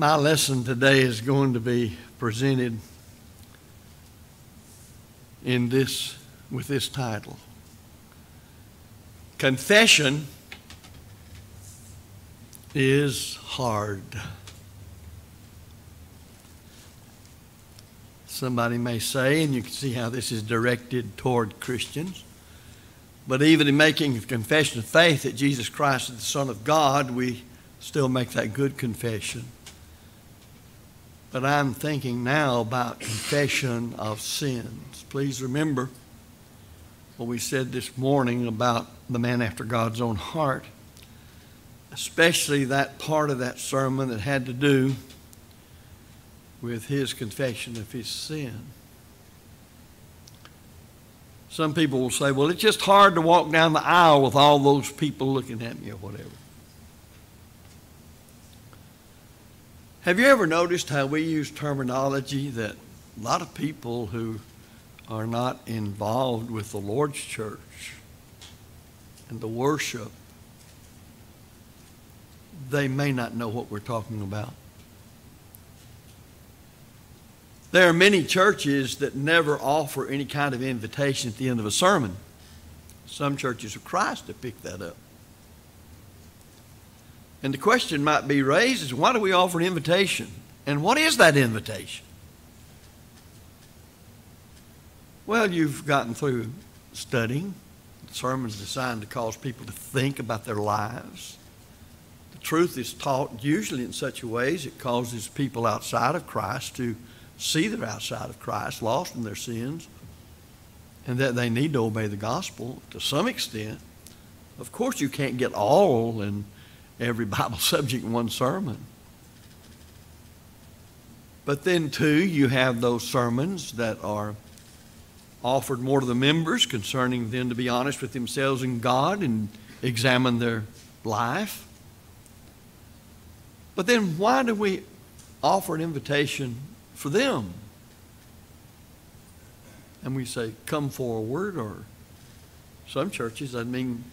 My lesson today is going to be presented in this with this title. Confession is hard. Somebody may say, and you can see how this is directed toward Christians, but even in making a confession of faith that Jesus Christ is the Son of God, we still make that good confession. But I'm thinking now about confession of sins. Please remember what we said this morning about the man after God's own heart, especially that part of that sermon that had to do with his confession of his sin. Some people will say, well, it's just hard to walk down the aisle with all those people looking at me or whatever. Have you ever noticed how we use terminology that a lot of people who are not involved with the Lord's church and the worship, they may not know what we're talking about. There are many churches that never offer any kind of invitation at the end of a sermon. Some churches of Christ have picked that up. And the question might be raised is why do we offer an invitation? And what is that invitation? Well, you've gotten through studying. The sermon's designed to cause people to think about their lives. The truth is taught usually in such a ways it causes people outside of Christ to see they're outside of Christ, lost in their sins, and that they need to obey the gospel to some extent. Of course, you can't get all and every Bible subject in one sermon. But then, too, you have those sermons that are offered more to the members concerning them to be honest with themselves and God and examine their life. But then, why do we offer an invitation for them? And we say, come forward, or some churches, I mean,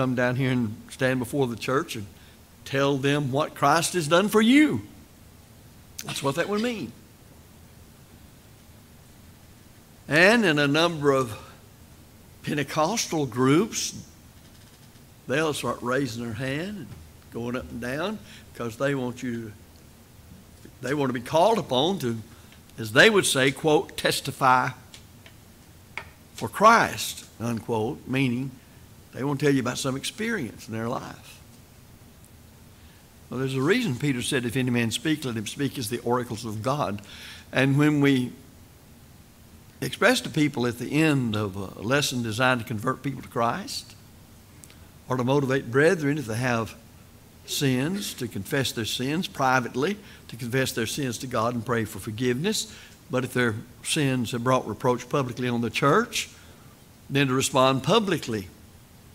come down here and stand before the church and tell them what Christ has done for you. That's what that would mean. And in a number of Pentecostal groups, they'll start raising their hand and going up and down because they want you to, they want to be called upon to, as they would say, quote, testify for Christ, unquote, meaning they want to tell you about some experience in their life. Well, there's a reason Peter said, If any man speak, let him speak as the oracles of God. And when we express to people at the end of a lesson designed to convert people to Christ or to motivate brethren if they have sins, to confess their sins privately, to confess their sins to God and pray for forgiveness. But if their sins have brought reproach publicly on the church, then to respond publicly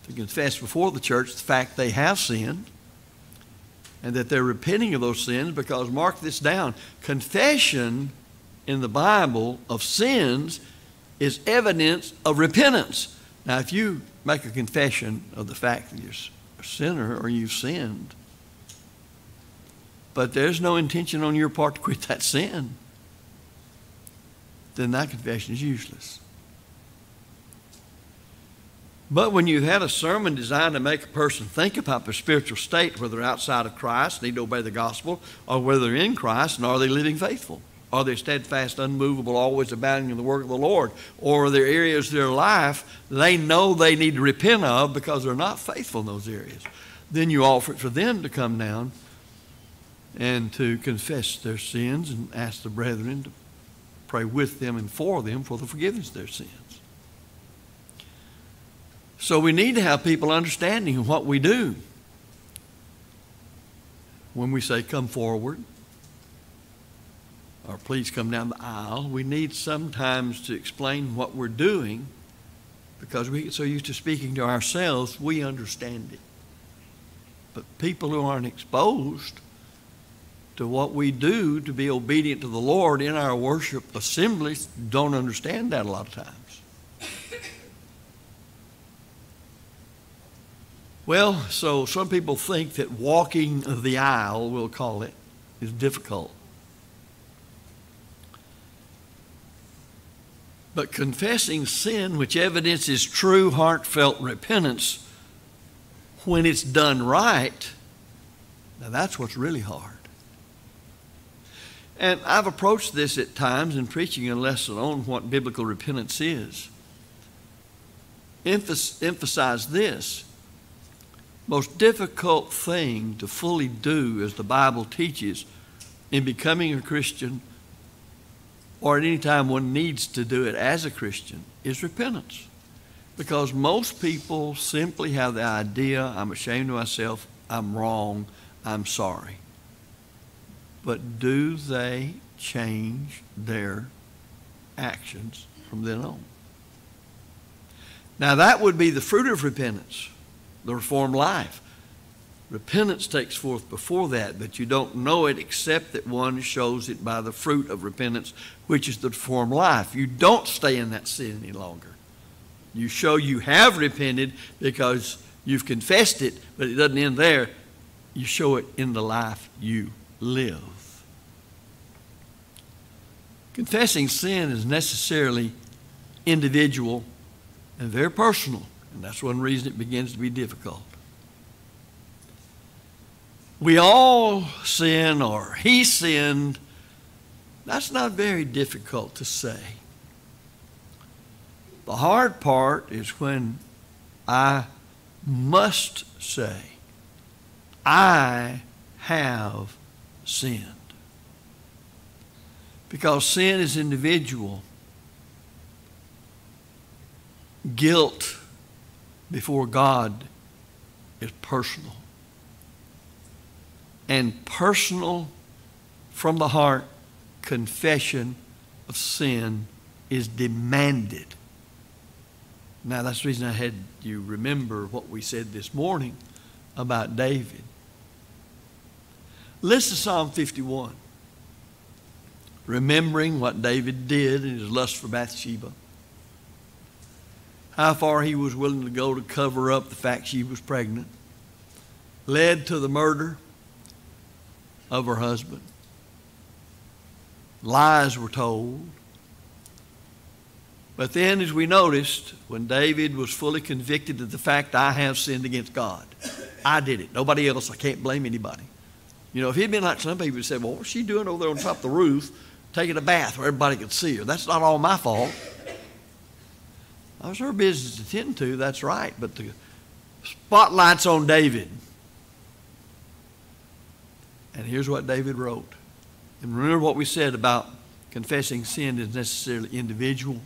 to confess before the church the fact they have sinned and that they're repenting of those sins because, mark this down, confession in the Bible of sins is evidence of repentance. Now, if you make a confession of the fact that you're a sinner or you've sinned, but there's no intention on your part to quit that sin, then that confession is useless. But when you've had a sermon designed to make a person think about their spiritual state, whether they're outside of Christ, need to obey the gospel, or whether they're in Christ, and are they living faithful? Are they steadfast, unmovable, always abounding in the work of the Lord? Or are there areas of their life they know they need to repent of because they're not faithful in those areas? Then you offer it for them to come down and to confess their sins and ask the brethren to pray with them and for them for the forgiveness of their sins. So we need to have people understanding what we do. When we say, come forward, or please come down the aisle, we need sometimes to explain what we're doing because we get so used to speaking to ourselves, we understand it. But people who aren't exposed to what we do to be obedient to the Lord in our worship assemblies don't understand that a lot of times. Well, so some people think that walking the aisle, we'll call it, is difficult. But confessing sin, which evidences true heartfelt repentance, when it's done right, now that's what's really hard. And I've approached this at times in preaching a lesson on what biblical repentance is. emphasize this. Most difficult thing to fully do, as the Bible teaches, in becoming a Christian or at any time one needs to do it as a Christian, is repentance. Because most people simply have the idea, I'm ashamed of myself, I'm wrong, I'm sorry. But do they change their actions from then on? Now, that would be the fruit of repentance, the reformed life. Repentance takes forth before that, but you don't know it except that one shows it by the fruit of repentance, which is the reformed life. You don't stay in that sin any longer. You show you have repented because you've confessed it, but it doesn't end there. You show it in the life you live. Confessing sin is necessarily individual and very personal, and that's one reason it begins to be difficult. We all sin or he sinned. That's not very difficult to say. The hard part is when I must say, I have sinned. Because sin is individual. Guilt before God is personal and personal from the heart confession of sin is demanded. Now, that's the reason I had you remember what we said this morning about David. Listen to Psalm 51. Remembering what David did in his lust for Bathsheba. How far he was willing to go to cover up the fact she was pregnant. Led to the murder of her husband. Lies were told. But then, as we noticed, when David was fully convicted of the fact, I have sinned against God, I did it. Nobody else. I can't blame anybody. You know, if he'd been like some people who said, Well, what's she doing over there on top of the roof, taking a bath where everybody could see her? That's not all my fault. Was her business to tend to, that's right. But the spotlight's on David. And here's what David wrote. And remember what we said about confessing sin is necessarily individual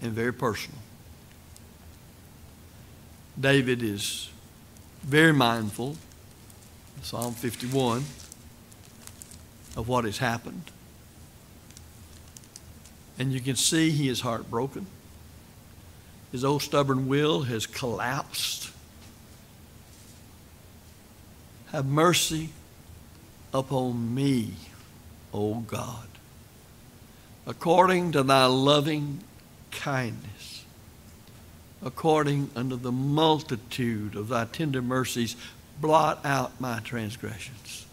and very personal. David is very mindful, Psalm 51, of what has happened. And you can see he is heartbroken. His old stubborn will has collapsed. Have mercy upon me, O God, according to thy loving kindness, according unto the multitude of thy tender mercies, blot out my transgressions.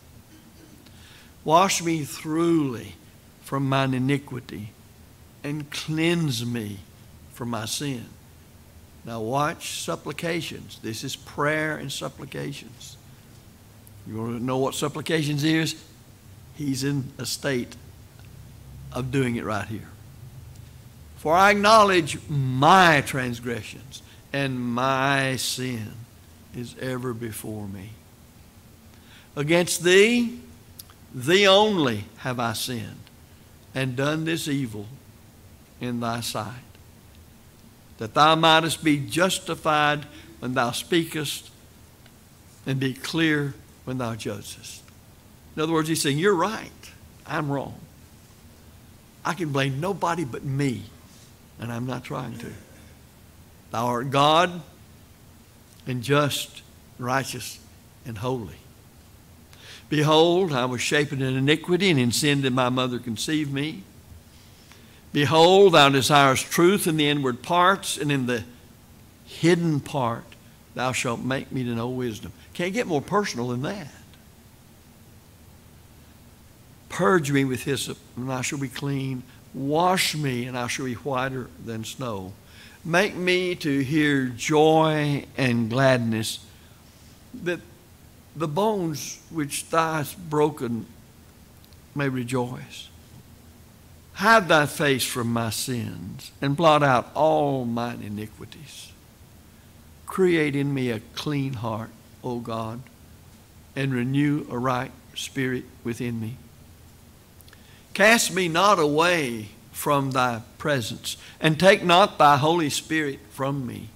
Wash me thoroughly from mine iniquity and cleanse me from my sin. Now, watch supplications. This is prayer and supplications. You want to know what supplications is? He's in a state of doing it right here. For I acknowledge my transgressions, and my sin is ever before me. Against thee, thee only have I sinned, and done this evil in thy sight, that thou mightest be justified when thou speakest, and be clear when thou judgest. In other words, he's saying, You're right. I'm wrong. I can blame nobody but me, and I'm not trying to. Thou art God and just, righteous, and holy. Behold, I was shapen in iniquity, and in sin did my mother conceive me. Behold, thou desirest truth in the inward parts, and in the hidden part thou shalt make me to know wisdom. Can't get more personal than that. Purge me with hyssop, and I shall be clean. Wash me, and I shall be whiter than snow. Make me to hear joy and gladness, that the bones which thou hast broken may rejoice. Hide thy face from my sins, and blot out all mine iniquities. Create in me a clean heart, O God, and renew a right spirit within me. Cast me not away from thy presence, and take not thy Holy Spirit from me.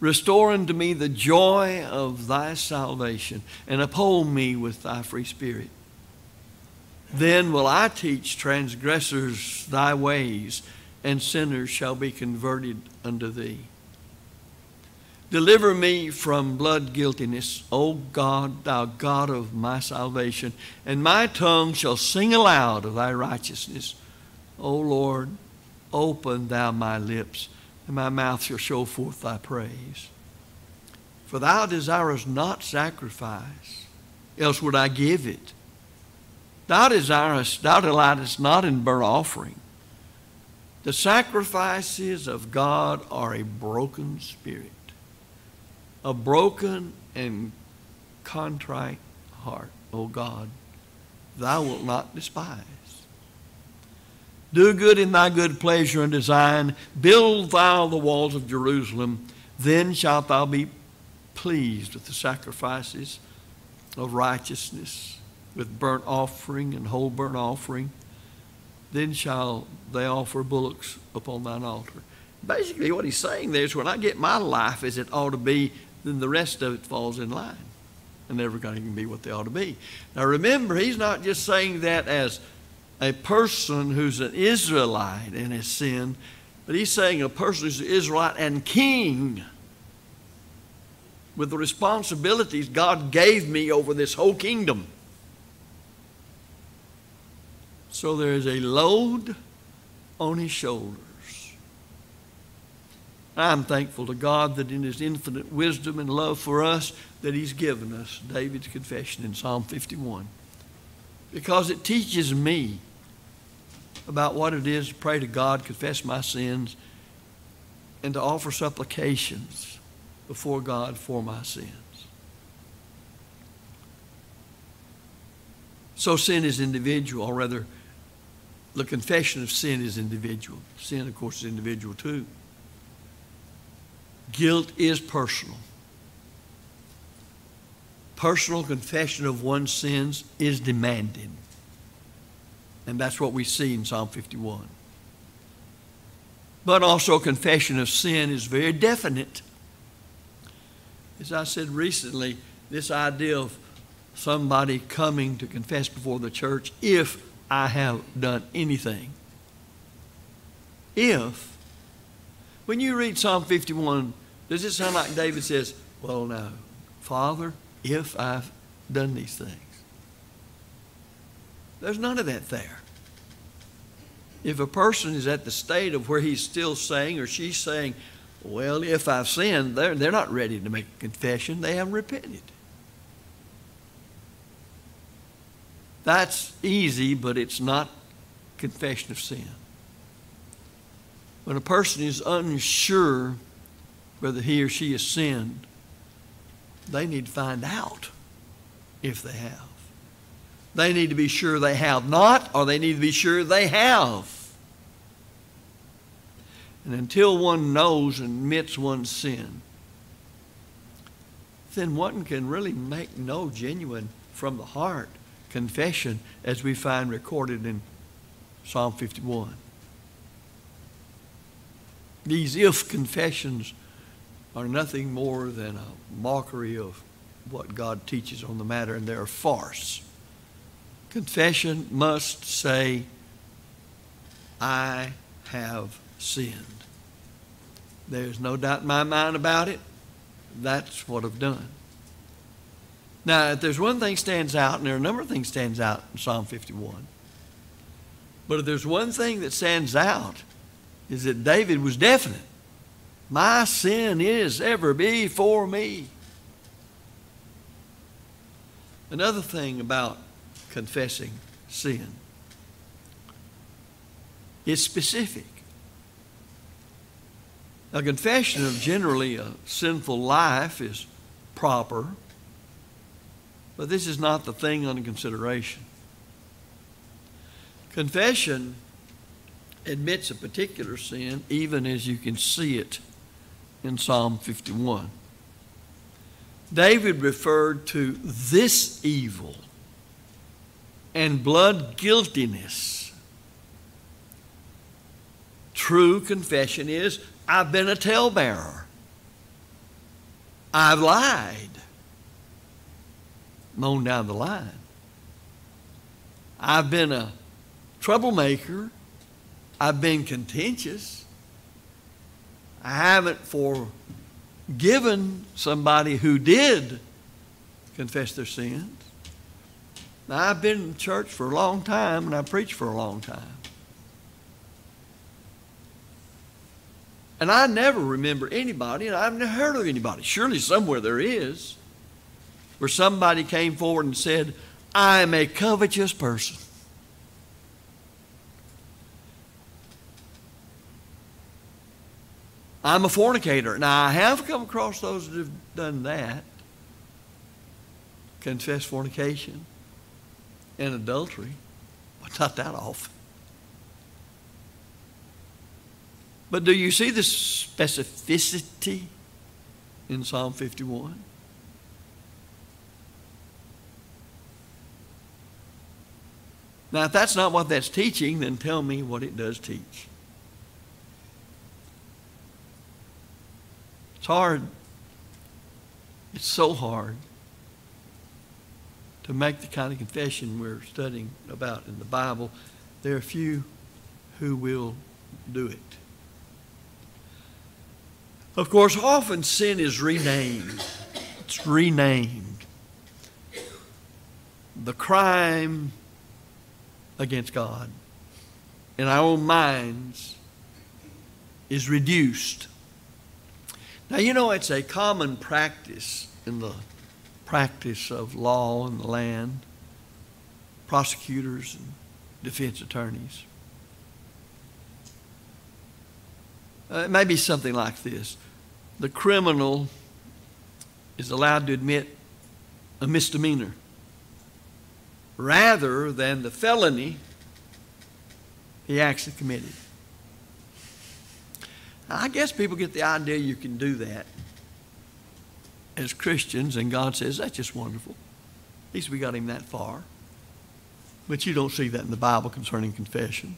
Restore unto me the joy of thy salvation, and uphold me with thy free spirit. Then will I teach transgressors thy ways, and sinners shall be converted unto thee. Deliver me from blood guiltiness, O God, thou God of my salvation, and my tongue shall sing aloud of thy righteousness. O Lord, open thou my lips, and my mouth shall show forth thy praise. For thou desirest not sacrifice, else would I give it. Thou desirest, thou delightest not in burnt offering. The sacrifices of God are a broken spirit a broken and contrite heart, O God, thou wilt not despise. Do good in thy good pleasure and design. Build thou the walls of Jerusalem. Then shalt thou be pleased with the sacrifices of righteousness, with burnt offering and whole burnt offering. Then shall they offer bullocks upon thine altar. Basically, what he's saying there is when I get my life as it ought to be, then the rest of it falls in line. And going to be what they ought to be. Now remember, he's not just saying that as a person who's an Israelite in his sin, but he's saying a person who's an Israelite and king with the responsibilities God gave me over this whole kingdom. So there is a load on his shoulders. I'm thankful to God that in his infinite wisdom and love for us that he's given us David's confession in Psalm 51 because it teaches me about what it is to pray to God, confess my sins, and to offer supplications before God for my sins. So sin is individual, or rather, the confession of sin is individual. Sin, of course, is individual too. Guilt is personal. Personal confession of one's sins is demanded. And that's what we see in Psalm 51. But also, confession of sin is very definite. As I said recently, this idea of somebody coming to confess before the church if I have done anything. If, when you read Psalm 51, does it sound like David says, Well, no, Father, if I've done these things? There's none of that there. If a person is at the state of where he's still saying or she's saying, Well, if I've sinned, they're, they're not ready to make a confession, they haven't repented. That's easy, but it's not confession of sin. When a person is unsure whether he or she has sinned, they need to find out if they have. They need to be sure they have not, or they need to be sure they have. And until one knows and admits one's sin, then one can really make no genuine from the heart confession as we find recorded in Psalm 51. These if confessions are nothing more than a mockery of what God teaches on the matter, and they're a farce. Confession must say, I have sinned. There's no doubt in my mind about it. That's what I've done. Now, if there's one thing stands out, and there are a number of things stands out in Psalm 51, but if there's one thing that stands out, is that David was definite. My sin is ever before me. Another thing about confessing sin. is specific. A confession of generally a sinful life is proper, but this is not the thing under consideration. Confession admits a particular sin, even as you can see it in Psalm 51. David referred to this evil and blood guiltiness. True confession is I've been a talebearer. I've lied. On down the line. I've been a troublemaker. I've been contentious. I haven't forgiven somebody who did confess their sins. Now, I've been in church for a long time and I preached for a long time. And I never remember anybody, and I've never heard of anybody, surely somewhere there is, where somebody came forward and said, I am a covetous person. I'm a fornicator. Now, I have come across those that have done that, confess fornication and adultery, but not that often. But do you see the specificity in Psalm 51? Now, if that's not what that's teaching, then tell me what it does teach. It's hard. It's so hard to make the kind of confession we're studying about in the Bible. There are few who will do it. Of course, often sin is renamed. It's renamed. The crime against God in our own minds is reduced. Now, you know, it's a common practice in the practice of law in the land, prosecutors and defense attorneys. Uh, it may be something like this the criminal is allowed to admit a misdemeanor rather than the felony he actually committed. Now, I guess people get the idea you can do that as Christians, and God says, that's just wonderful. At least we got him that far. But you don't see that in the Bible concerning confession.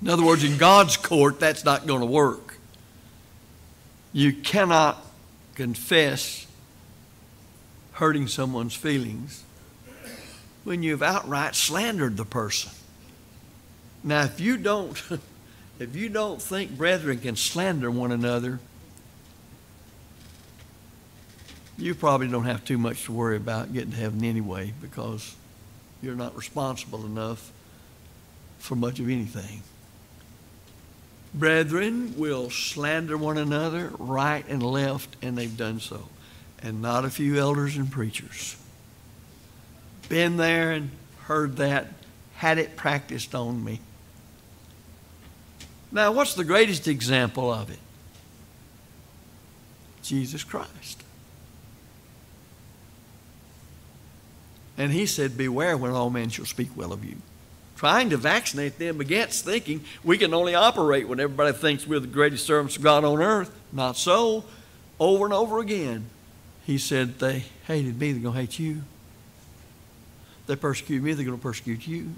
In other words, in God's court, that's not going to work. You cannot confess hurting someone's feelings when you've outright slandered the person. Now, if you don't, if you don't think brethren can slander one another, you probably don't have too much to worry about getting to heaven anyway because you're not responsible enough for much of anything. Brethren will slander one another right and left, and they've done so. And not a few elders and preachers. Been there and heard that, had it practiced on me. Now, what's the greatest example of it? Jesus Christ. And he said, Beware when all men shall speak well of you trying to vaccinate them against thinking we can only operate when everybody thinks we're the greatest servants of God on earth. Not so. Over and over again, he said, They hated me, they're going to hate you. They persecute me, they're going to persecute you.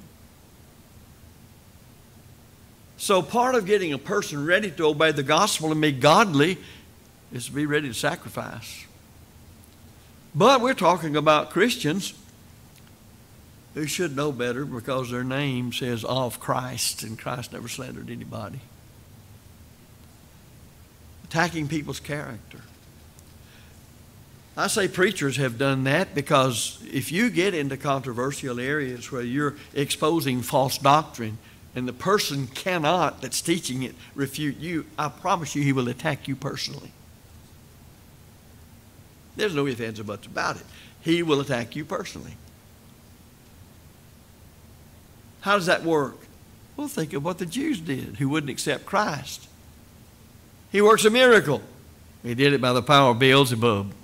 So, part of getting a person ready to obey the gospel and be godly is to be ready to sacrifice. But we're talking about Christians who should know better because their name says of Christ, and Christ never slandered anybody. Attacking people's character. I say preachers have done that because if you get into controversial areas where you're exposing false doctrine and the person cannot, that's teaching it, refute you, I promise you he will attack you personally. There's no ifs, ands, or buts about it. He will attack you personally. How does that work? Well, think of what the Jews did who wouldn't accept Christ. He works a miracle. He did it by the power of Beelzebub.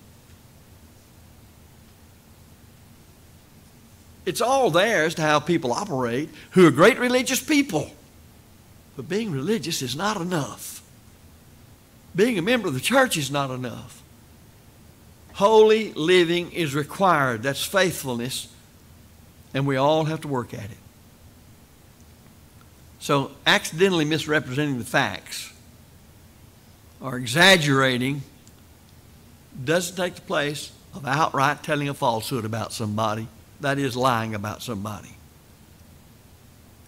It's all there as to how people operate who are great religious people. But being religious is not enough. Being a member of the church is not enough. Holy living is required. That's faithfulness. And we all have to work at it. So, accidentally misrepresenting the facts or exaggerating doesn't take the place of outright telling a falsehood about somebody, that is, lying about somebody.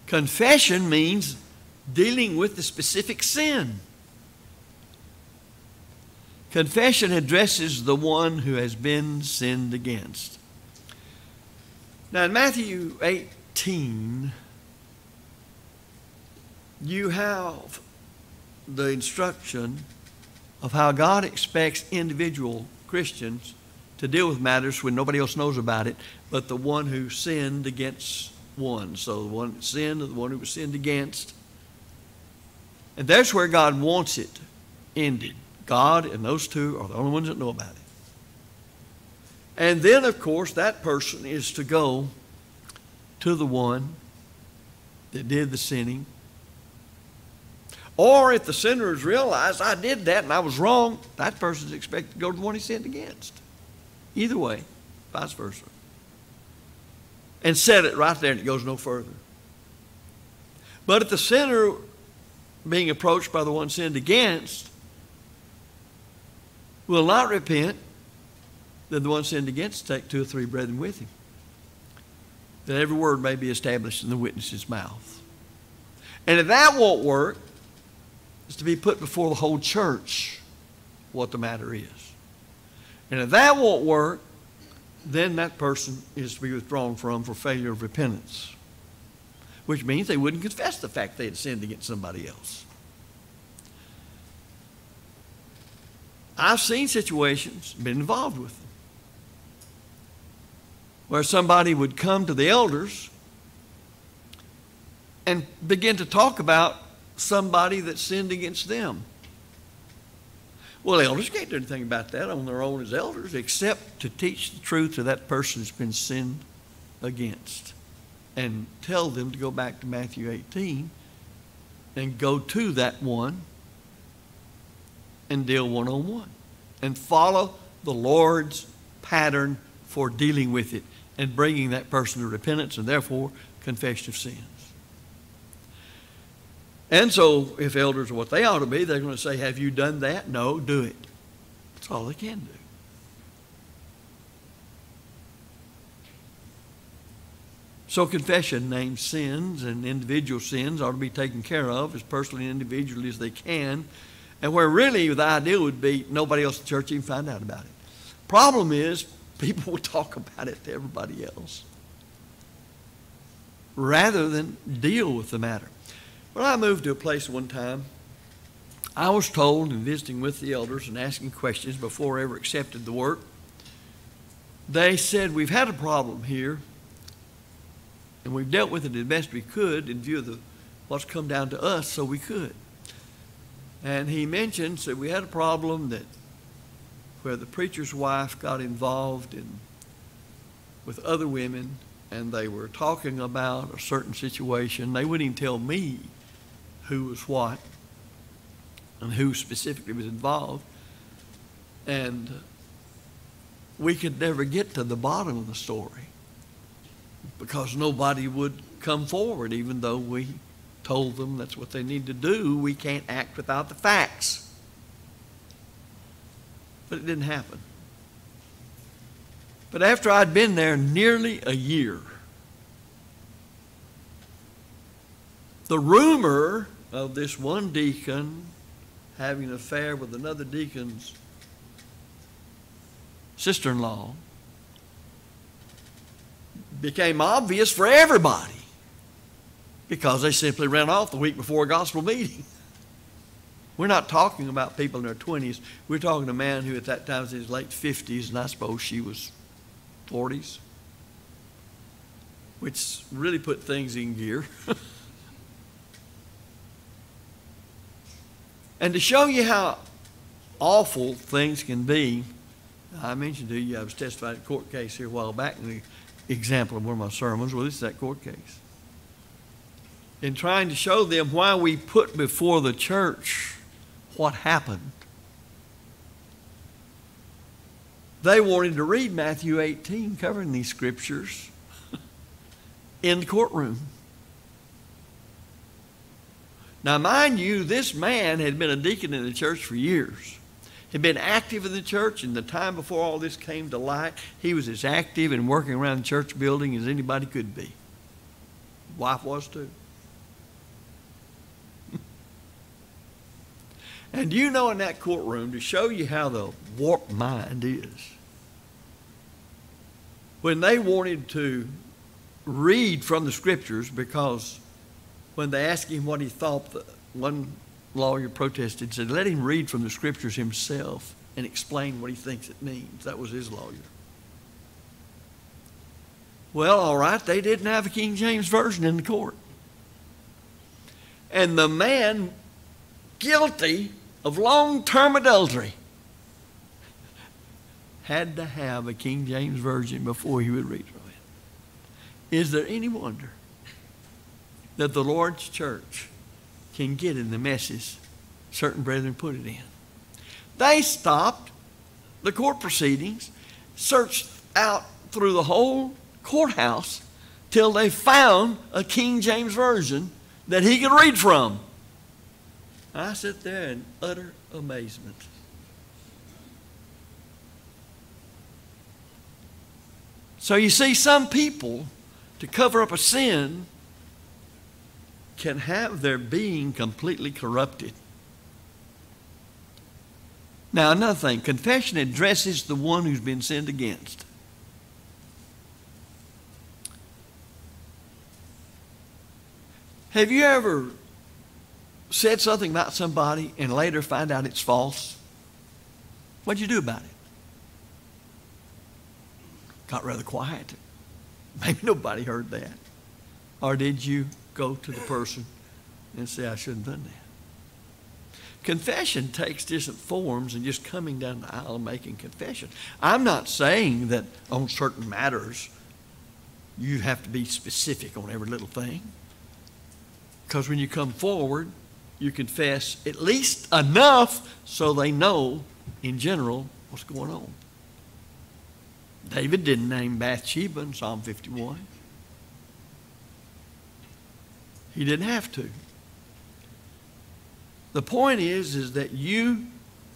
Confession means dealing with the specific sin. Confession addresses the one who has been sinned against. Now, in Matthew 18, you have the instruction of how God expects individual Christians to deal with matters when nobody else knows about it, but the one who sinned against one. So the one that sinned the one who was sinned against. And that's where God wants it ended. God and those two are the only ones that know about it. And then, of course, that person is to go to the one that did the sinning. Or if the sinner has realized I did that and I was wrong, that person is expected to go to the one he sinned against. Either way, vice versa. And set it right there and it goes no further. But if the sinner being approached by the one sinned against will not repent, then the one sinned against take two or three brethren with him, that every word may be established in the witness's mouth. And if that won't work, it's to be put before the whole church what the matter is. And if that won't work, then that person is to be withdrawn from for failure of repentance, which means they wouldn't confess the fact they had sinned against somebody else. I've seen situations, been involved with them, where somebody would come to the elders and begin to talk about somebody that sinned against them. Well, elders can't do anything about that on their own as elders except to teach the truth to that person who's been sinned against and tell them to go back to Matthew 18 and go to that one and deal one on one and follow the Lord's pattern for dealing with it and bringing that person to repentance and therefore confession of sins. And so, if elders are what they ought to be, they're going to say, Have you done that? No, do it. That's all they can do. So, confession names sins, and individual sins ought to be taken care of as personally and individually as they can and where really the idea would be nobody else in the church even find out about it. Problem is, people will talk about it to everybody else rather than deal with the matter. When I moved to a place one time, I was told in visiting with the elders and asking questions before I ever accepted the work, they said, We've had a problem here, and we've dealt with it as best we could in view of the, what's come down to us, so we could. And he mentioned, that we had a problem that where the preacher's wife got involved in with other women and they were talking about a certain situation. They wouldn't even tell me who was what and who specifically was involved. And we could never get to the bottom of the story because nobody would come forward, even though we told them that's what they need to do. We can't act without the facts. But it didn't happen. But after I'd been there nearly a year, the rumor of this one deacon having an affair with another deacon's sister in law became obvious for everybody because they simply ran off the week before a gospel meeting. We're not talking about people in their 20s. We're talking a man who at that time was in his late 50s, and I suppose she was 40s. which really put things in gear. and to show you how awful things can be, I mentioned to you I was testifying in a court case here a while back in the example of one of my sermons. Well, this is that court case. In trying to show them why we put before the church what happened. They wanted to read Matthew 18 covering these scriptures in the courtroom. Now, mind you, this man had been a deacon in the church for years. Had been active in the church in the time before all this came to light. He was as active and working around the church building as anybody could be. Wife was too. and you know in that courtroom, to show you how the warped mind is, when they wanted to read from the scriptures because when they asked him what he thought, one lawyer protested, said, let him read from the scriptures himself and explain what he thinks it means. That was his lawyer. Well, all right, they didn't have a King James Version in the court. And the man guilty of long term adultery had to have a King James Version before he would read from it. Is there any wonder that the Lord's church can get in the messes certain brethren put it in? They stopped the court proceedings, searched out through the whole courthouse till they found a King James Version that he could read from. I sit there in utter amazement. So you see, some people, to cover up a sin, can have their being completely corrupted. Now, another thing confession addresses the one who's been sinned against. Have you ever said something about somebody and later find out it's false? What'd you do about it? got rather quiet. Maybe nobody heard that. Or did you go to the person and say, I shouldn't have done that? Confession takes different forms and just coming down the aisle and making confession. I'm not saying that on certain matters you have to be specific on every little thing. Because when you come forward, you confess at least enough so they know in general what's going on. David didn't name Bathsheba in Psalm 51. He didn't have to. The point is, is that you,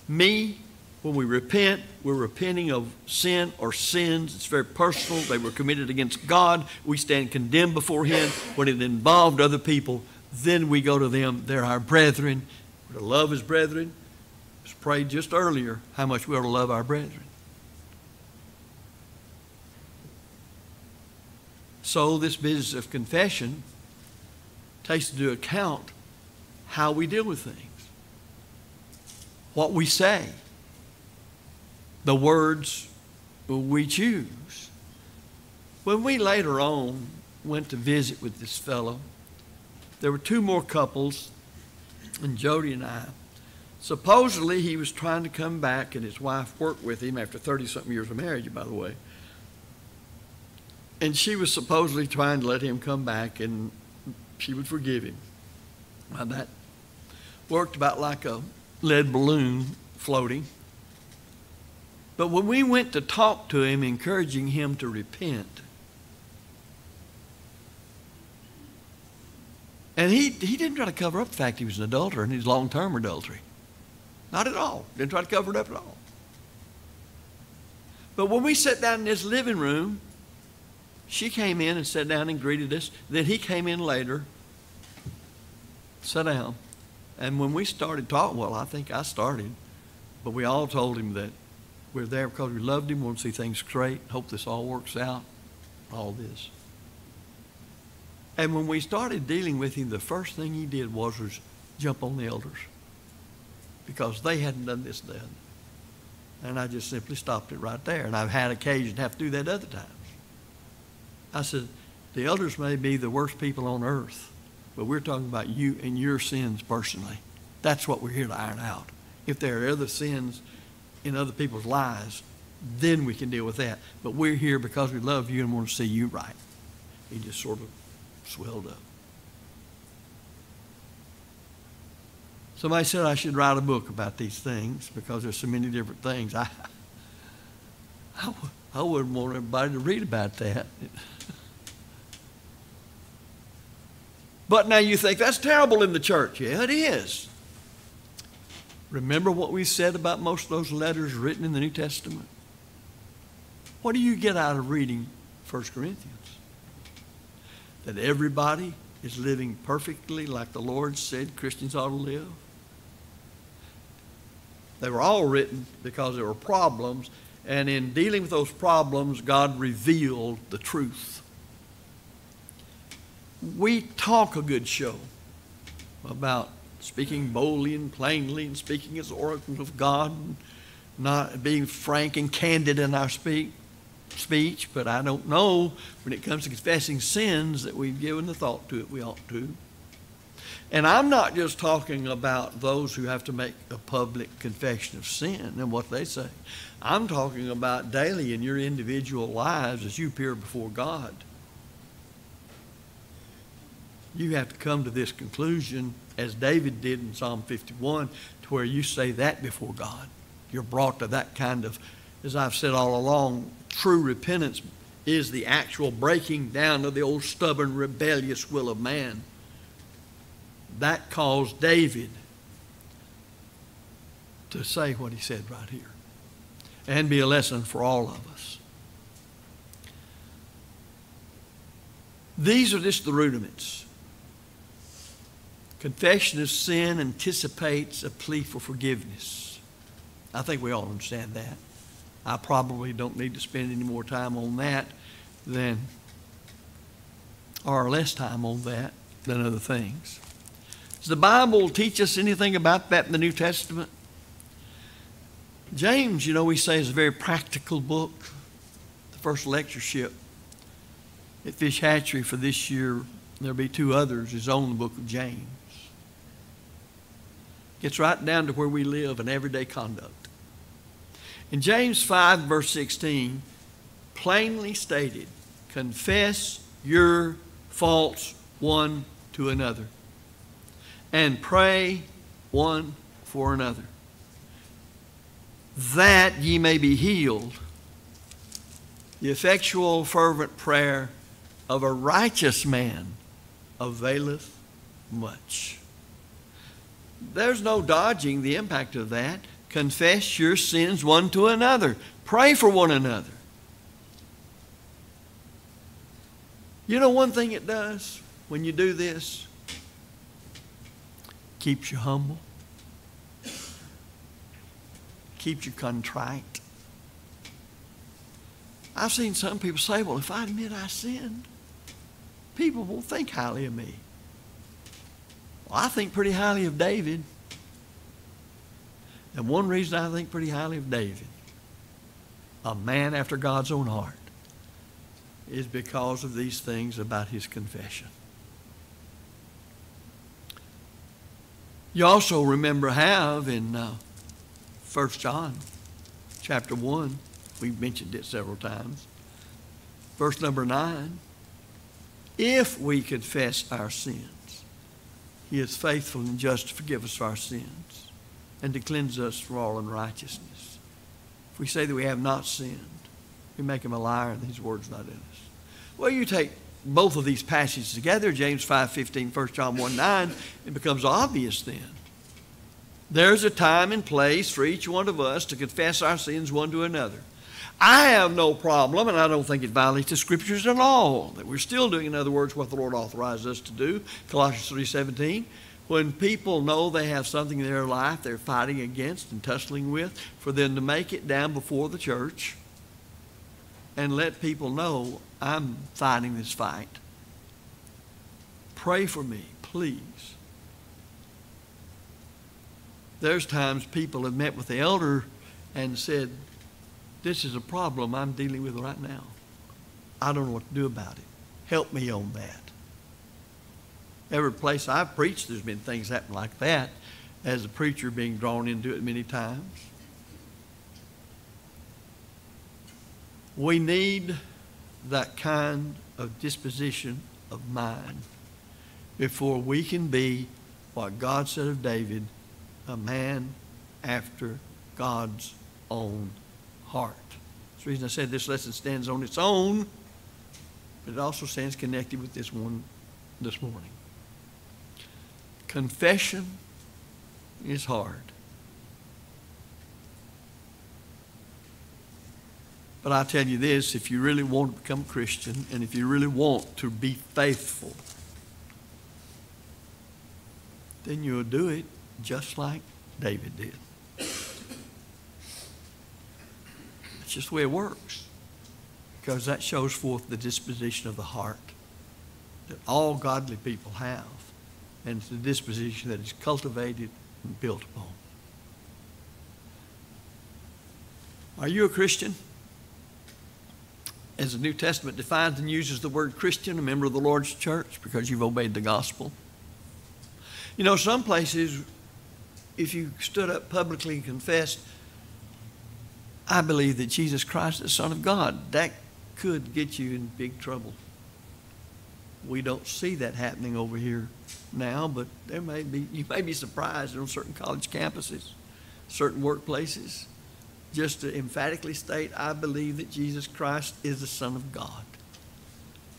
me, when we repent, we're repenting of sin or sins. It's very personal. They were committed against God. We stand condemned before Him. When it involved other people, then we go to them. They're our brethren. We're to love His brethren. Was prayed just earlier how much we are to love our brethren. So, this business of confession takes into account how we deal with things, what we say, the words we choose. When we later on went to visit with this fellow, there were two more couples, and Jody and I. Supposedly, he was trying to come back, and his wife worked with him after 30 something years of marriage, by the way. And she was supposedly trying to let him come back and she would forgive him. Now that worked about like a lead balloon floating. But when we went to talk to him, encouraging him to repent, and he, he didn't try to cover up the fact he was an adulterer and his long term adultery. Not at all. Didn't try to cover it up at all. But when we sat down in this living room, she came in and sat down and greeted us. Then he came in later, sat down. And when we started talking, well, I think I started, but we all told him that we're there because we loved him, want to see things straight, hope this all works out, all this. And when we started dealing with him, the first thing he did was, was jump on the elders because they hadn't done this then. And I just simply stopped it right there. And I've had occasion to have to do that other times. I said, The elders may be the worst people on earth, but we're talking about you and your sins personally. That's what we're here to iron out. If there are other sins in other people's lives, then we can deal with that. But we're here because we love you and want to see you right. He just sort of swelled up. Somebody said I should write a book about these things because there's so many different things. I, I, I wouldn't want everybody to read about that. But now you think that's terrible in the church. Yeah, it is. Remember what we said about most of those letters written in the New Testament? What do you get out of reading 1 Corinthians? That everybody is living perfectly like the Lord said Christians ought to live? They were all written because there were problems, and in dealing with those problems, God revealed the truth. We talk a good show about speaking boldly and plainly and speaking as oracles of God, and not being frank and candid in our speak, speech, but I don't know when it comes to confessing sins that we've given the thought to it we ought to. And I'm not just talking about those who have to make a public confession of sin and what they say. I'm talking about daily in your individual lives as you appear before God. You have to come to this conclusion, as David did in Psalm 51, to where you say that before God. You're brought to that kind of, as I've said all along, true repentance is the actual breaking down of the old stubborn, rebellious will of man that caused David to say what he said right here and be a lesson for all of us. These are just the rudiments. Confession of sin anticipates a plea for forgiveness. I think we all understand that. I probably don't need to spend any more time on that than, or less time on that than other things. Does the Bible teach us anything about that in the New Testament? James, you know, we say is a very practical book. The first lectureship at Fish Hatchery for this year, there'll be two others, is on the book of James. Gets right down to where we live in everyday conduct. In James 5, verse 16, plainly stated, confess your faults one to another and pray one for another, that ye may be healed. The effectual, fervent prayer of a righteous man availeth much. There's no dodging the impact of that. Confess your sins one to another. Pray for one another. You know one thing it does when you do this? keeps you humble, keeps you contrite. I've seen some people say, well, if I admit I sinned, people will think highly of me. Well, I think pretty highly of David. And one reason I think pretty highly of David, a man after God's own heart, is because of these things about his confession. You also remember have in uh, 1 John chapter 1, we've mentioned it several times, verse number 9, if we confess our sins, he is faithful and just to forgive us our sins and to cleanse us from all unrighteousness. If we say that we have not sinned, we make him a liar and his word's not in us. Well, you take both of these passages together, James 5 15, 1 John 1 9, it becomes obvious then. There's a time and place for each one of us to confess our sins one to another. I have no problem, and I don't think it violates the scriptures at all, that we're still doing, in other words, what the Lord authorized us to do, Colossians 3.17. When people know they have something in their life they're fighting against and tussling with, for them to make it down before the church and let people know I'm fighting this fight. Pray for me, please. There's times people have met with the elder and said, This is a problem I'm dealing with right now. I don't know what to do about it. Help me on that. Every place I've preached, there's been things happen like that as a preacher being drawn into it many times. We need that kind of disposition of mind before we can be what God said of David, a man after God's own heart. That's the reason I said this lesson stands on its own, but it also stands connected with this one this morning. Confession is hard. But I tell you this if you really want to become a Christian and if you really want to be faithful, then you'll do it just like David did. Just the way it works. Because that shows forth the disposition of the heart that all godly people have. And it's the disposition that is cultivated and built upon. Are you a Christian? As the New Testament defines and uses the word Christian, a member of the Lord's church, because you've obeyed the gospel. You know, some places, if you stood up publicly and confessed, I believe that Jesus Christ is the Son of God, that could get you in big trouble. We don't see that happening over here now, but there may be, you may be surprised on certain college campuses, certain workplaces, just to emphatically state, I believe that Jesus Christ is the Son of God.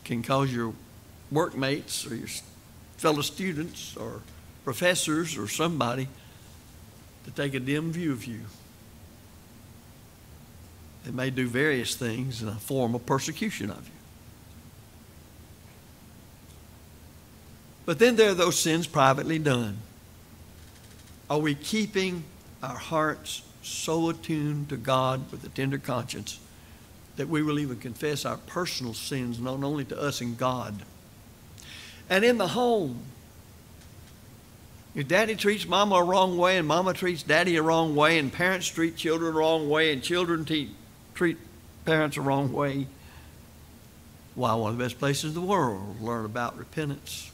Can cause your workmates or your fellow students or professors or somebody to take a dim view of you. They may do various things in a form of persecution of you. But then there are those sins privately done. Are we keeping our hearts so attuned to God with a tender conscience that we will even confess our personal sins, not only to us and God? And in the home, if daddy treats mama a wrong way and mama treats daddy a wrong way and parents treat children a wrong way and children te- treat parents the wrong way, why, one of the best places in the world to learn about repentance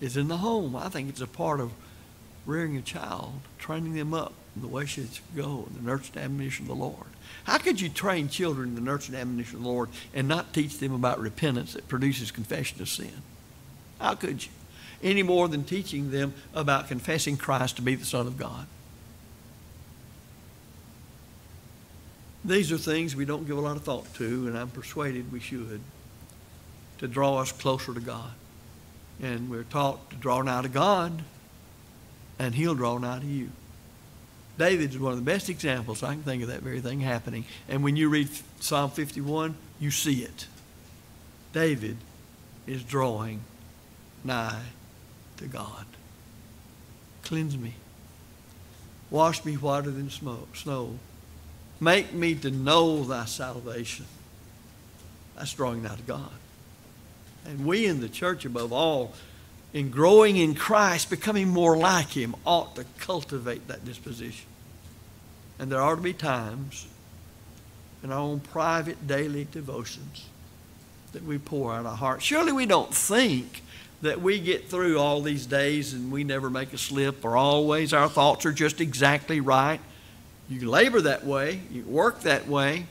is in the home. I think it's a part of rearing a child, training them up in the way should go, in the nurture and admonition of the Lord. How could you train children in the nurture and admonition of the Lord and not teach them about repentance that produces confession of sin? How could you? Any more than teaching them about confessing Christ to be the Son of God. These are things we don't give a lot of thought to, and I'm persuaded we should, to draw us closer to God. And we're taught to draw nigh to God, and He'll draw nigh to you. David's one of the best examples. I can think of that very thing happening. And when you read Psalm 51, you see it. David is drawing nigh to God. Cleanse me. Wash me whiter than snow. Make me to know thy salvation. That's drawing nigh to God. And we in the church, above all, in growing in Christ, becoming more like Him, ought to cultivate that disposition. And there ought to be times in our own private daily devotions that we pour out our heart. Surely we don't think that we get through all these days and we never make a slip or always our thoughts are just exactly right. You labor that way, you work that way,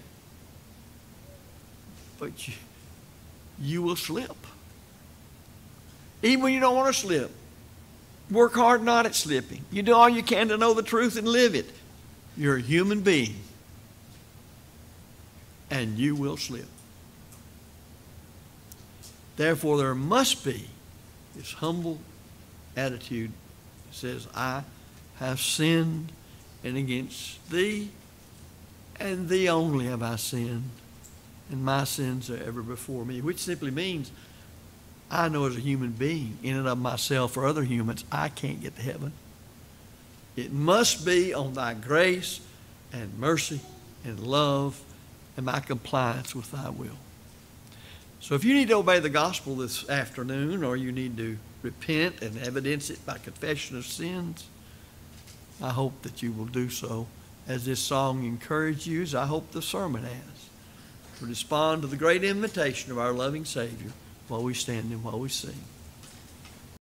but you, you will slip. Even when you don't want to slip. Work hard not at slipping. You do all you can to know the truth and live it. You're a human being. And you will slip. Therefore, there must be this humble attitude that says, I have sinned and against thee, and thee only have I sinned, and my sins are ever before me, which simply means I know as a human being, in and of myself or other humans, I can't get to heaven. It must be on thy grace and mercy and love and my compliance with thy will. So if you need to obey the gospel this afternoon or you need to repent and evidence it by confession of sins, I hope that you will do so as this song encourages you, as I hope the sermon has. to respond to the great invitation of our loving Savior while we stand and while we sing.